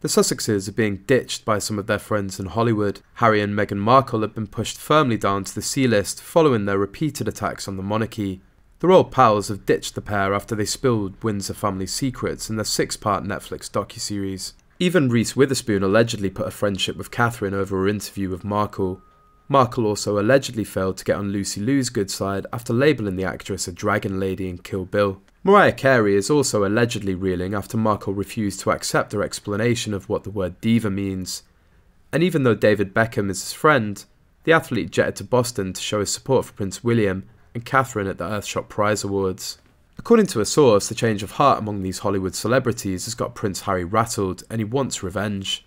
The Sussexes are being ditched by some of their friends in Hollywood. Harry and Meghan Markle have been pushed firmly down to the C list following their repeated attacks on the monarchy. The royal pals have ditched the pair after they spilled Windsor family secrets in their six-part Netflix docuseries. Even Reese Witherspoon allegedly put a friendship with Catherine over her interview with Markle. Markle also allegedly failed to get on Lucy Liu's good side after labelling the actress a dragon lady in Kill Bill. Mariah Carey is also allegedly reeling after Markle refused to accept her explanation of what the word diva means. And even though David Beckham is his friend, the athlete jetted to Boston to show his support for Prince William and Catherine at the Earthshot Prize Awards. According to a source, the change of heart among these Hollywood celebrities has got Prince Harry rattled and he wants revenge.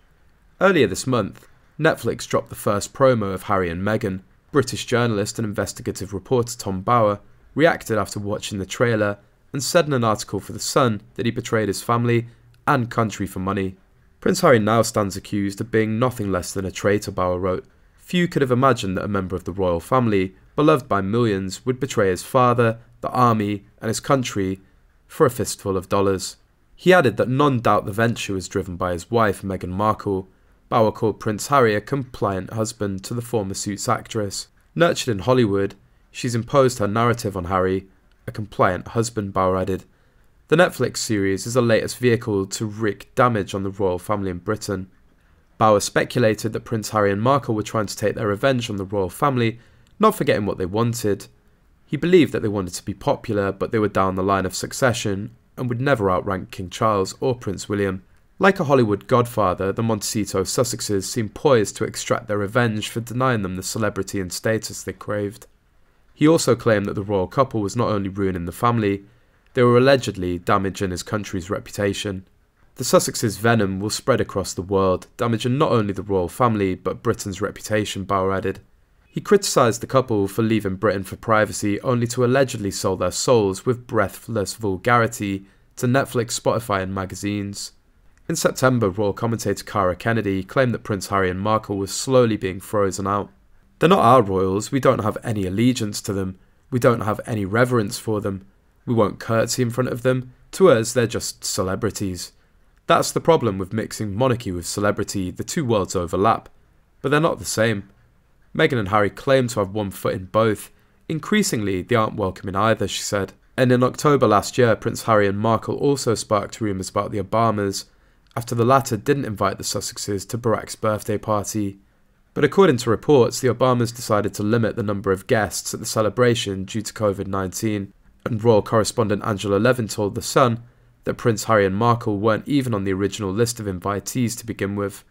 Earlier this month, Netflix dropped the first promo of Harry and Meghan. British journalist and investigative reporter Tom Bower reacted after watching the trailer and said in an article for The Sun that he betrayed his family and country for money. Prince Harry now stands accused of being nothing less than a traitor, Bower wrote. Few could have imagined that a member of the royal family, beloved by millions, would betray his father, the army, and his country for a fistful of dollars. He added that none doubt the venture was driven by his wife, Meghan Markle. Bower called Prince Harry a compliant husband to the former Suits actress. Nurtured in Hollywood, she's imposed her narrative on Harry a compliant husband, Bower added. The Netflix series is the latest vehicle to wreak damage on the royal family in Britain. Bower speculated that Prince Harry and Markle were trying to take their revenge on the royal family, not forgetting what they wanted. He believed that they wanted to be popular, but they were down the line of succession and would never outrank King Charles or Prince William. Like a Hollywood godfather, the Montecito Sussexes seemed poised to extract their revenge for denying them the celebrity and status they craved. He also claimed that the royal couple was not only ruining the family, they were allegedly damaging his country's reputation. The Sussexes' venom will spread across the world, damaging not only the royal family but Britain's reputation, Bower added. He criticised the couple for leaving Britain for privacy only to allegedly sell their souls with breathless vulgarity to Netflix, Spotify, and magazines. In September, royal commentator Kara Kennedy claimed that Prince Harry and Markle were slowly being frozen out. They're not our royals, we don't have any allegiance to them, we don't have any reverence for them, we won't curtsy in front of them, to us they're just celebrities. That's the problem with mixing monarchy with celebrity, the two worlds overlap, but they're not the same. Meghan and Harry claim to have one foot in both. Increasingly, they aren't welcome in either, she said. And in October last year, Prince Harry and Markle also sparked rumours about the Obamas, after the latter didn't invite the Sussexes to Barack's birthday party. But according to reports, the Obamas decided to limit the number of guests at the celebration due to COVID 19, and royal correspondent Angela Levin told The Sun that Prince Harry and Markle weren't even on the original list of invitees to begin with.